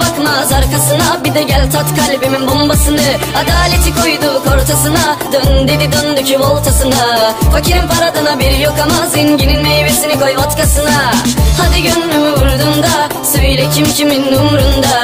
Bakmaz arkasına bir de gel tat kalbimin bombasını. Adaleti koyduk ortasına Dön dedi döndük voltasına Fakirin paradan bir yok ama Zenginin meyvesini koy vodkasına. Hadi gönlümü vurdun da Söyle kim kimin umrunda.